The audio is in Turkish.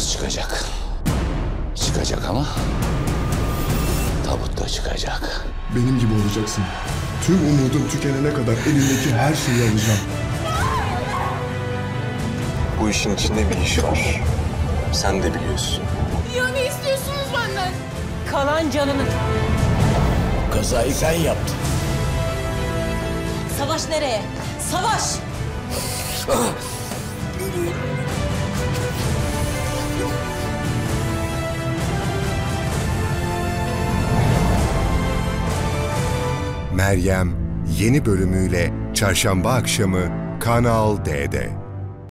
kız çıkacak. Çıkacak ama tabutta çıkacak. Benim gibi olacaksın. Tüm umudum tükenene kadar elindeki her şeyi alacağım. Bu işin içinde bir iş var. Sen de biliyorsun. Ya ne istiyorsunuz benden? Kalan canını. Kazayı sen yaptın. Savaş nereye? Savaş! Meryem yeni bölümüyle çarşamba akşamı Kanal D'de.